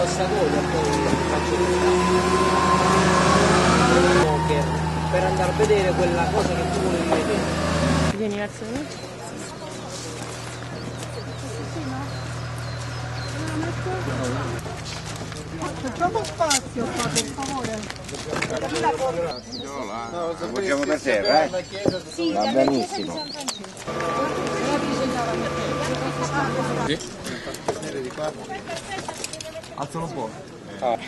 Cosa e poi faccio Poker, per andare a vedere quella cosa che tu volevi vedere. Vieni verso me. Facciamo spazio qua, per favore. Lo facciamo da sera, eh? Va benissimo. Atenção no pó. Ah.